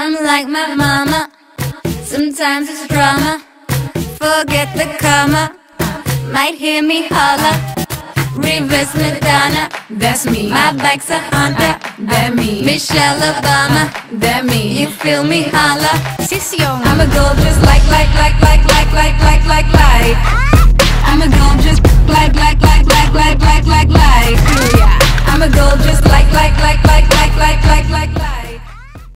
I'm like my mama. Sometimes it's drama. Forget the comma. Might hear me holler. Reverse Madonna. That's me. My bike's a Honda. That me. Michelle Obama. That me. You feel me holler. I'm a girl just like, like, like,